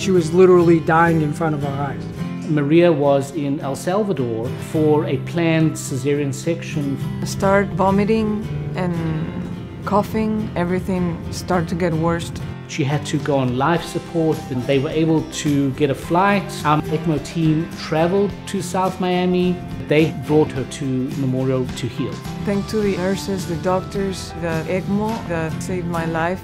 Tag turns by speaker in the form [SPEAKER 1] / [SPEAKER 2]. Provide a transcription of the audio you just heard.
[SPEAKER 1] She was literally dying in front of our eyes.
[SPEAKER 2] Maria was in El Salvador for a planned cesarean section.
[SPEAKER 3] I start vomiting and coughing. Everything started to get worse.
[SPEAKER 2] She had to go on life support and they were able to get a flight. Our ECMO team traveled to South Miami. They brought her to Memorial to heal.
[SPEAKER 3] Thanks to the nurses, the doctors, the ECMO that saved my life.